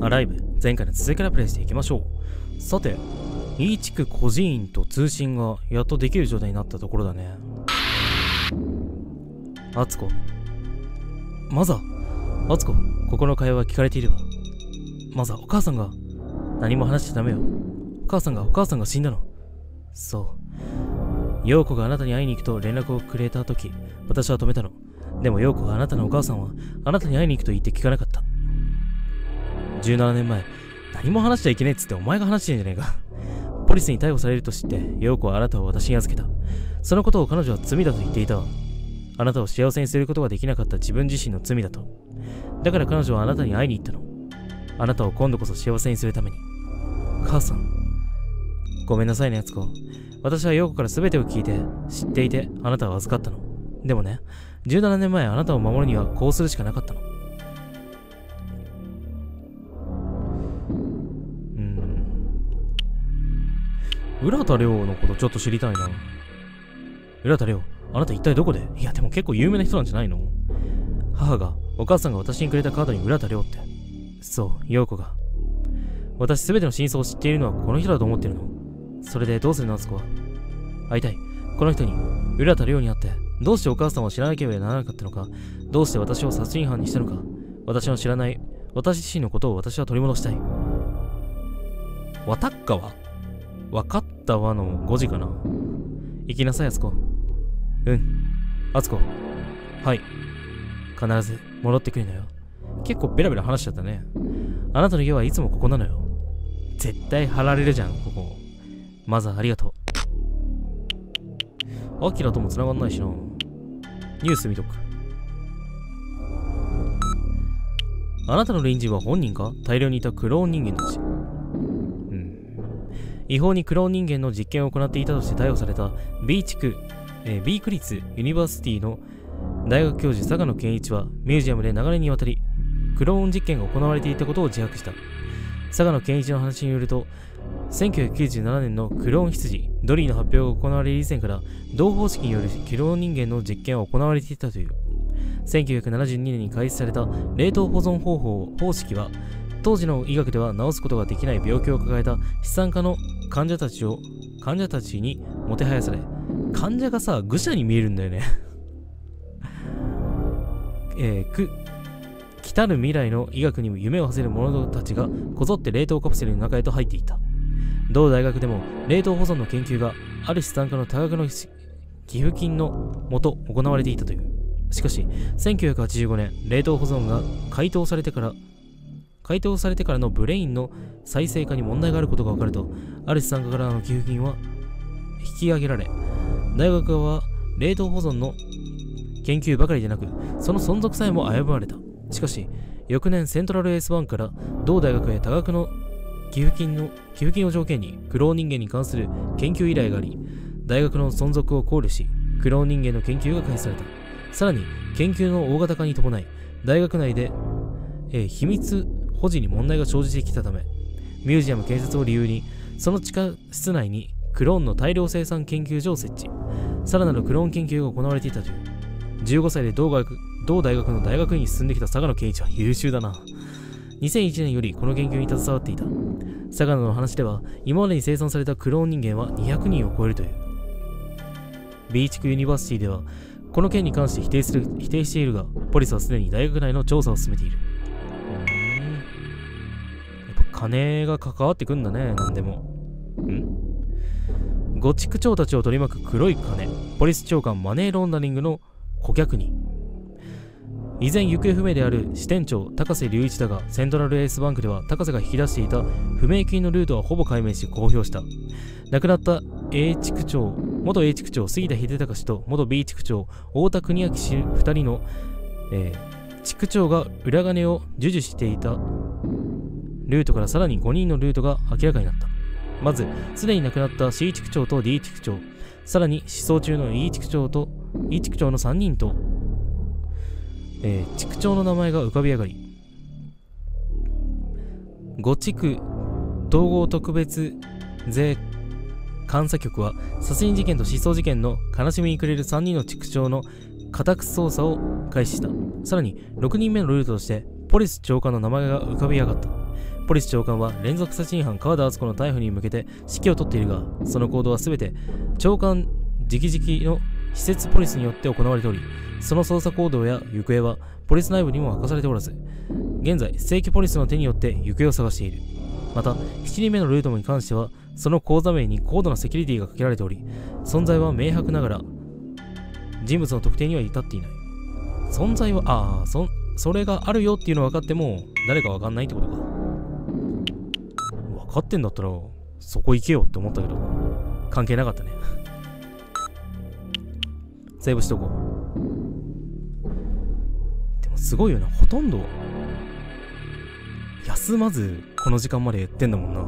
アライブ、前回の続きからプレイしていきましょう。さて、E 地区孤児院と通信がやっとできる状態になったところだね。あつこ。マザあつこ、ここの会話聞かれているわ。マザ、お母さんが、何も話しちゃダメよ。お母さんが、お母さんが死んだの。そう。陽子があなたに会いに行くと連絡をくれた時、私は止めたの。でも陽子はあなたのお母さんは、あなたに会いに行くと言って聞かなかった。17年前、何も話しちゃいけねえっつってお前が話してんじゃねえか。ポリスに逮捕されると知って、陽子はあなたを私に預けた。そのことを彼女は罪だと言っていたわ。あなたを幸せにすることができなかった自分自身の罪だと。だから彼女はあなたに会いに行ったの。あなたを今度こそ幸せにするために。母さん。ごめんなさいね、やつこ。私は陽子から全てを聞いて、知っていて、あなたを預かったの。でもね、17年前あなたを守るにはこうするしかなかったの。浦田亮のことちょっと知りたいな。浦田亮、あなた一体どこで？いや、でも結構有名な人なんじゃないの？母が、お母さんが私にくれたカードに浦田亮って。そう、陽子が。私すべての真相を知っているのはこの人だと思ってるの。それでどうするの、あつこは？会いたい。この人に、浦田亮に会って、どうしてお母さんを知らなければならなかったのか、どうして私を殺人犯にしたのか、私の知らない、私自身のことを私は取り戻したい。わたっかは？わかったわの5時かな。行きなさい、あつこ。うん。あつこ。はい。必ず戻ってくるのよ。結構ベラベラ話しちゃったね。あなたの家はいつもここなのよ。絶対貼られるじゃん、ここ。まずはありがとう。アキラとも繋がんないしな。ニュース見とく。あなたの隣人は本人か？大量にいたクローン人間たち。違法にクローン人間の実験を行っていたとして逮捕された B 地区、えー、B 区立ユニバーシティの大学教授佐賀野健一はミュージアムで長年にわたりクローン実験が行われていたことを自白した。佐賀野健一の話によると1997年のクローン羊ドリーの発表が行われる以前から同方式によるクローン人間の実験は行われていたという。1972年に開始された冷凍保存方法方式は当時の医学では治すことができない病気を抱えた資産家の患者たちを、患者たちにもてはやされ、患者がさ、愚者に見えるんだよね えー、く、来たる未来の医学にも夢を馳せる者たちがこぞって冷凍カプセルの中へと入っていた。同大学でも冷凍保存の研究がある資産家の多額の寄付金のもと行われていたという。しかし、1985年、冷凍保存が解凍されてから回答されてからのブレインの再生化に問題があることが分かると、ある資産家からの寄付金は引き上げられ、大学側は冷凍保存の研究ばかりでなく、その存続さえも危ぶまれた。しかし、翌年セントラルエースバンから同大学へ多額の寄付金の寄付金を条件にクロー人間に関する研究依頼があり、大学の存続を考慮し、クローン人間の研究が開始された。さらに、研究の大型化に伴い、大学内で、えー、秘密保持に問題が生じてきたため、ミュージアム建設を理由に、その地下室内にクローンの大量生産研究所を設置。さらなるクローン研究が行われていたという。15歳で同学同大学の大学院に進んできた佐賀野健一は優秀だな。2001年よりこの研究に携わっていた。佐賀野の話では、今までに生産されたクローン人間は200人を超えるという。 B 地区ユニバーシティでは、この件に関して否定する否定しているが、ポリスはすでに大学内の調査を進めている。金が関わってくんだね、なんでも。ん？ゴチ区長たちを取り巻く黒い金、ポリス長官マネーロンダリングの顧客に。依然行方不明である支店長高瀬隆一だがセントラルエースバンクでは高瀬が引き出していた不明金のルートはほぼ解明し公表した亡くなった A 地区長元 A 地区長杉田秀隆氏と元 B 地区長太田邦明氏2人の、えー、地区長が裏金を授受していたルートからさらに5人のルートが明らかになった。まず、すでに亡くなった C 地区長と D 地区長、さらに失踪中の E 地区長と E 地区長の3人と、えー、地区長の名前が浮かび上がり、5地区統合特別税監査局は殺人事件と失踪事件の悲しみに暮れる3人の地区長の家宅捜査を開始した。さらに6人目のルートとしてポリス長官の名前が浮かび上がった。ポリス長官は連続殺人犯川田敦子の逮捕に向けて指揮を執っているが、その行動は全て長官直々の施設ポリスによって行われており、その捜査行動や行方はポリス内部にも明かされておらず、現在、正規ポリスの手によって行方を探している。また、7人目のルートに関しては、その口座名に高度なセキュリティがかけられており、存在は明白ながら、人物の特定には至っていない。存在は、ああ、そ、それがあるよっていうのは分かっても、誰か分かんないってことか。かってんだったら、そこ行けよって思ったけど、関係なかったね。セーブしとこう。でもすごいよな、ほとんど、休まずこの時間までやってんだもんな。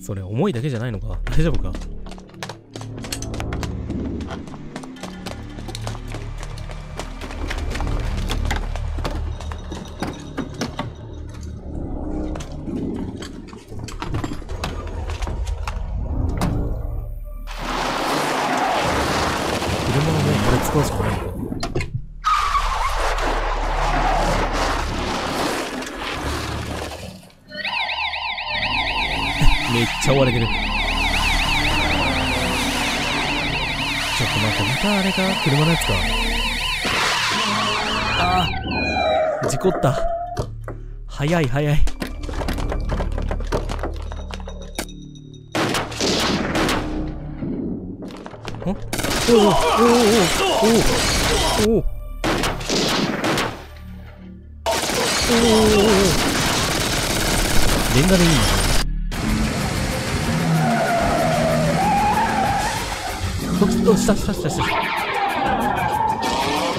それ重いだけじゃないのか？大丈夫か？めっちゃ追われてる。ちょっと待って、またあれか？車のやつか。ああ事故った。早い早い。んおおおおおおおおおおレンガでいいのこれどっち、お、下、下、下、下。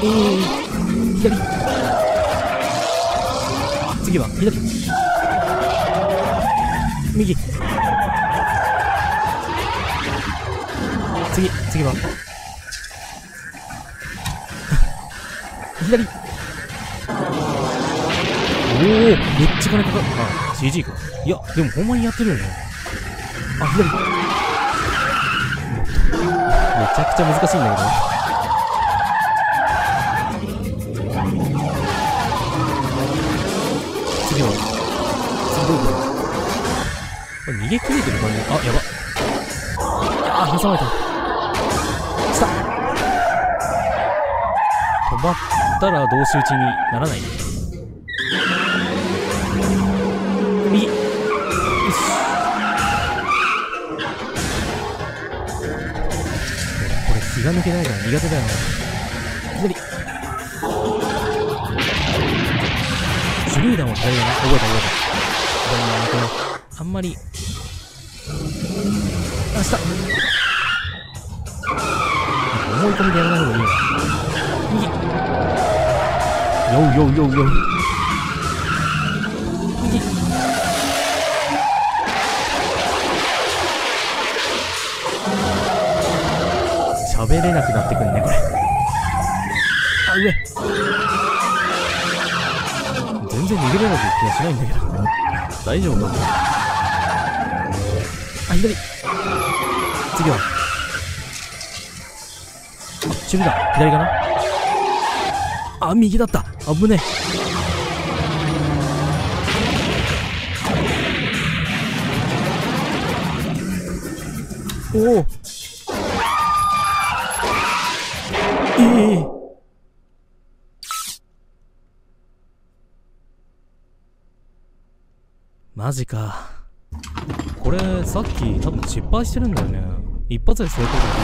えー、左。次は、左。右。次、次は。左。おおめっちゃ金かかる。あ、CG か。いや、でもほんまにやってるよね。あ、左。めちゃくちゃ難しいんだけど。次は、次どうだこれ逃げ切れてる感じ。あ、やば。あ、挟まれた。下。止まったら同士打ちにならない。が抜けないから苦手だよな。左。手榴弾を左だな。覚えた覚えた。左にやめてよ。あんまり。あ、下。思い込みでやらない方がいいわ。右。ようようようよう。喋れなくなってくんね、これ。あ、上。全然逃げれない気がしないんだけど。大丈夫かあ、左。次は。あ、守備だ。左かな？あ、右だった。危ねえ。おお。マジか。これ、さっき多分失敗してるんだよね。一発で成功できるんだよ。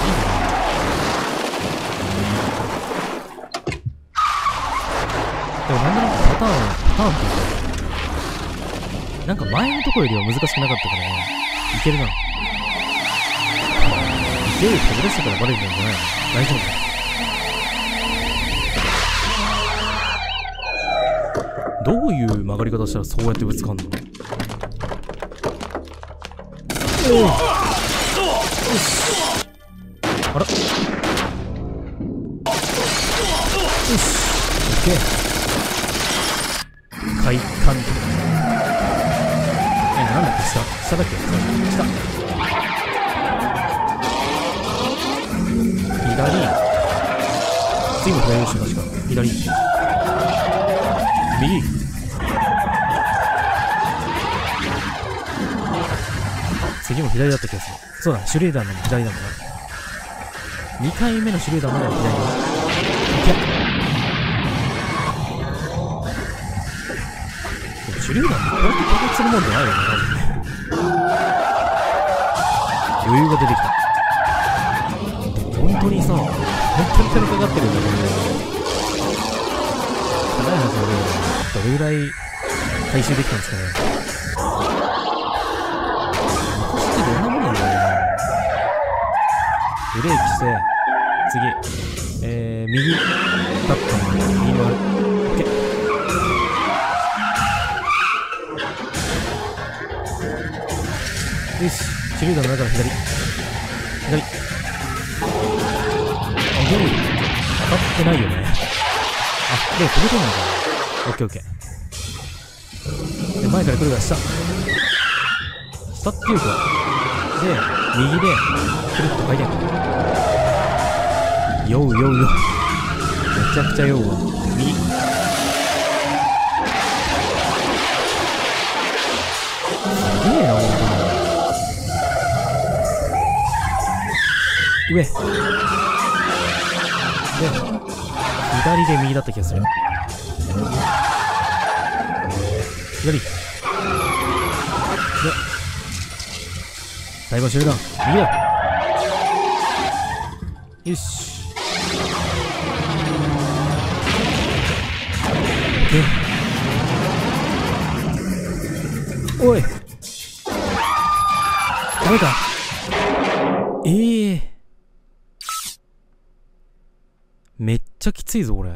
でもなんだろう、パターン、パターンっていうか、なんか前のとこよりは難しくなかったから、いけるな。勢い飛び出したからバレるんじゃないの？大丈夫どういう曲がり方したらそうやってぶつかんの？おおあら。よしオッケー快感。えなんだっけ下。下だっけ？下。左。次も左でしょ確か？左次も左だった気がする。そうだシュレーダーのも左なんな。2回目のシュレーダーまでは左だ。でもシュレーダーってこうやって攻撃するもんじゃないよね多分ね。余裕が出てきた。本当にさ本当に金かかってるんだけどただいまこれどれぐらい回収できたんですかね。ブレーキして次。えー、右。タップ右に回る OK よし。手榴弾の中の左。左。あゴール。当たってないよね。あでも飛び込んだ。のかなオッケーオッケーで前から来るから下。下っていうか。で右でくるっと回転酔う酔うよめちゃくちゃ酔うわ右すげえな本当に上で左で右だった気がする左で最後終了右だよし。おい。ダメか。ええ。ーめっちゃきついぞ、これ。え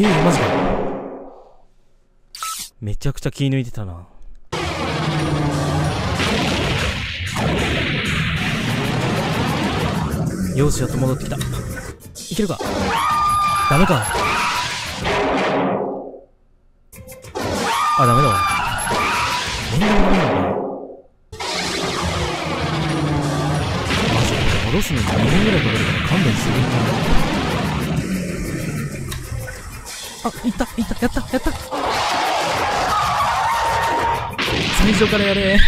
えー、マジか。めちゃくちゃ気抜いてたな。よし、やっと戻ってきた。いけるか？ダメか。あ、ダメだわ。どんなもダメなのか戻すのに2年ぐらいかかるから勘弁するあ、いったいったやったやった最初からやれ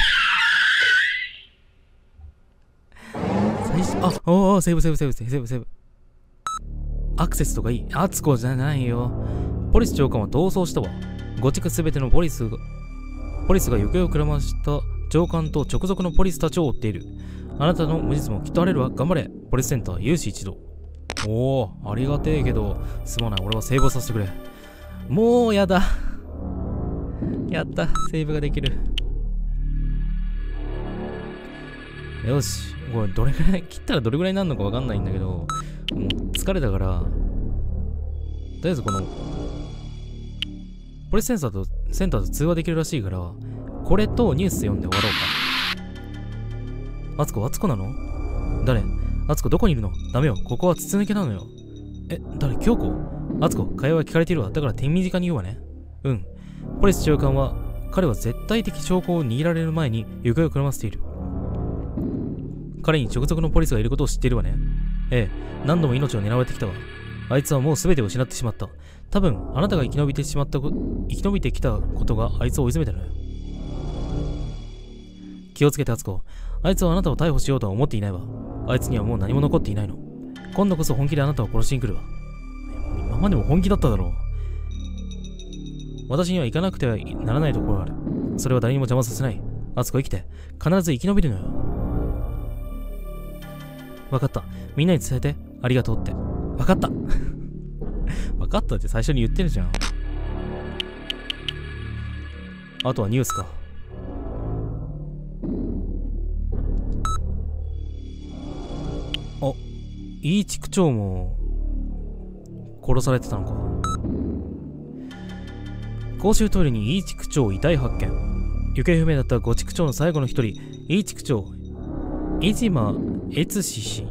最初、あ、おおセーブセーブセーブセーブセーブアクセスとかいいアツコじゃないよ。ポリス長官は逃走したわ。5地区すべてのポリスが、ポリスが行方をくらました長官と直属のポリスたちを追っている。あなたの無実もきっと晴れるわ。頑張れ。ポリスセンター、有志一同。おお、ありがてえけど、すまない。俺はセーブさせてくれ。もうやだ。やった。セーブができる。よし。これ、どれぐらい、切ったらどれぐらいになるのかわかんないんだけど、もう疲れたから、とりあえずこの、ポリスセンターと、センターと通話できるらしいから、これとニュース読んで終わろうか。あつこ、あつこなの？誰？あつこ、どこにいるの？ダメよ。ここは筒抜けなのよ。え、誰？京子？あつこ、会話聞かれてるわ。だから手短に言うわね。うん。ポリス長官は、彼は絶対的証拠を握られる前に行方をくらませている。彼に直属のポリスがいることを知っているわね。ええ、何度も命を狙われてきたわ。あいつはもう全てを失ってしまった。多分、あなたが生き延びてしまった、生き延びてきたことがあいつを追い詰めてるのよ。気をつけて、あつこ。あいつはあなたを逮捕しようとは思っていないわ。あいつにはもう何も残っていないの。今度こそ本気であなたを殺しに来るわ。今までも本気だっただろう。私には行かなくてはならないところがある。それは誰にも邪魔させない。あつこ生きて、必ず生き延びるのよ。わかった。みんなに伝えて。ありがとうって。わかった。わかったって最初に言ってるじゃん。あとはニュースか。あ、イーチ区長も殺されてたのか。公衆トイレにイーチ区長遺体発見。行方不明だった五地区長の最後の一人、イーチ区長、飯島悦司氏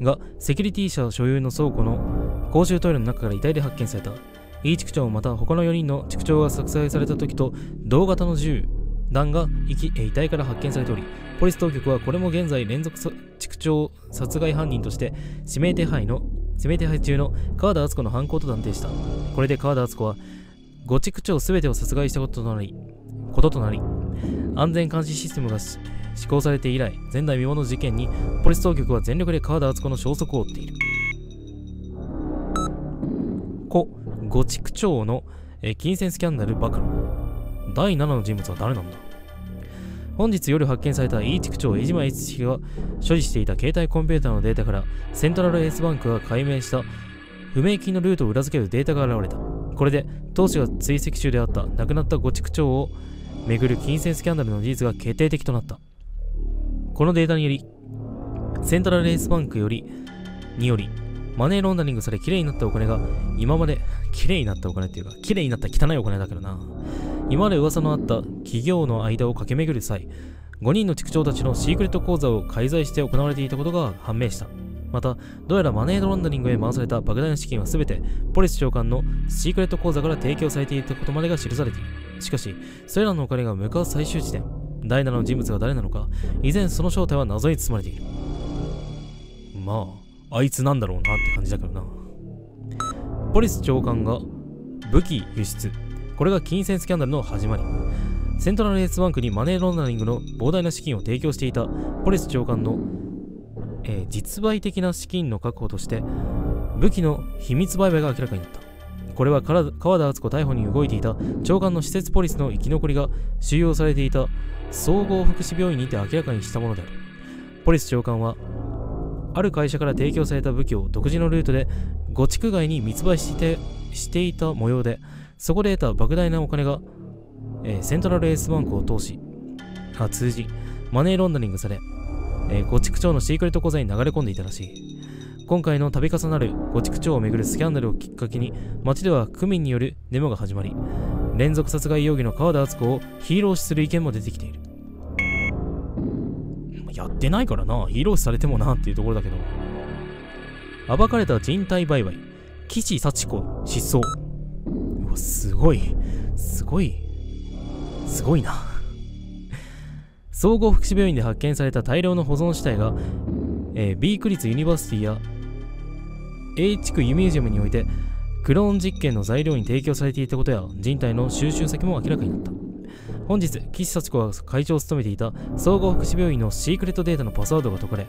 がセキュリティ車所有の倉庫の公衆トイレの中から遺体で発見された。イーチ区長また他の4人の地区長が殺害された時と同型の銃弾が遺体から発見されており、ポリス当局はこれも現在連続地区長殺害犯人として指名手配の指名手配中の川田敦子の犯行と断定したこれで川田敦子は五畜町全てを殺害したこととなりこととなり安全監視システムが施行されて以来前代未聞の事件にポリス当局は全力で川田敦子の消息を追っている。故五畜町の、金銭スキャンダル暴露。第7の人物は誰なんだ。本日夜発見された E 地区長江島悦氏が所持していた携帯コンピューターのデータからセントラルエースバンクが解明した不明金のルートを裏付けるデータが現れた。これで当時が追跡中であった亡くなった五地区長をめぐる金銭スキャンダルの事実が決定的となった。このデータによりセントラルエースバンクよりによりマネーロンダリングされ綺麗になったお金が今まで綺麗になったお金っていうか綺麗になった汚いお金だけどな。今まで噂のあった企業の間を駆け巡る際5人の地区長たちのシークレット口座を介在して行われていたことが判明した。またどうやらマネーロンダリングへ回された莫大な資金は全てポリス長官のシークレット口座から提供されていたことまでが記されている。しかしそれらのお金が向かう最終地点。第7の人物が誰なのか依然その正体は謎に包まれている。まああいつなんだろうなって感じだけどな。ポリス長官が武器輸出。これが金銭スキャンダルの始まり。セントラルエースバンクにマネーロンダリングの膨大な資金を提供していたポリス長官の、えー実売的な資金の確保として武器の秘密売買が明らかになった。これは川田敦子逮捕に動いていた長官の施設ポリスの生き残りが収容されていた総合福祉病院にて明らかにしたものである。ポリス長官はある会社から提供された武器を独自のルートで五地区外に密売してしていた模様でそこで得た莫大なお金が、えーセントラルエースバンクを通しあ通じマネーロンダリングされ、えー、地区長のシークレット口座に流れ込んでいたらしい。今回の度重なる五地区長をめぐるスキャンダルをきっかけに街では区民によるデモが始まり連続殺害容疑の川田敦子をヒーロー視する意見も出てきている。やってないからなヒーロー視されてもなっていうところだけど。暴かれた人体売買岸幸子失踪。うわすごい。すごい。すごいな。総合福祉病院で発見された大量の保存死体が、えー、B 区立ユニバーシティや A 地区ユミュージアムにおいてクローン実験の材料に提供されていたことや人体の収集先も明らかになった。本日岸幸子が会長を務めていた総合福祉病院のシークレットデータのパスワードが解かれ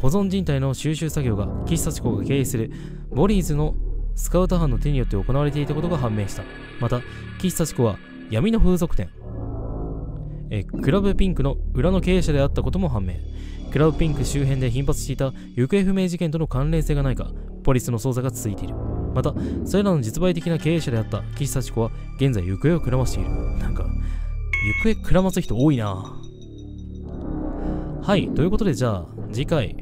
保存人体の収集作業が岸幸子が経営するボリーズのスカウト班の手によって行われていたことが判明した。また岸幸子は闇の風俗店。えクラブピンクの裏の経営者であったことも判明。クラブピンク周辺で頻発していた行方不明事件との関連性がないかポリスの捜査が続いている。またそれらの実売的な経営者であった岸幸子は現在行方をくらましている。なんか行方くらます人多いな。はいということでじゃあ次回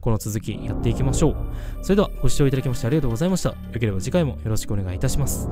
この続きやっていきましょう。それではご視聴いただきましてありがとうございました。よければ次回もよろしくお願いいたします。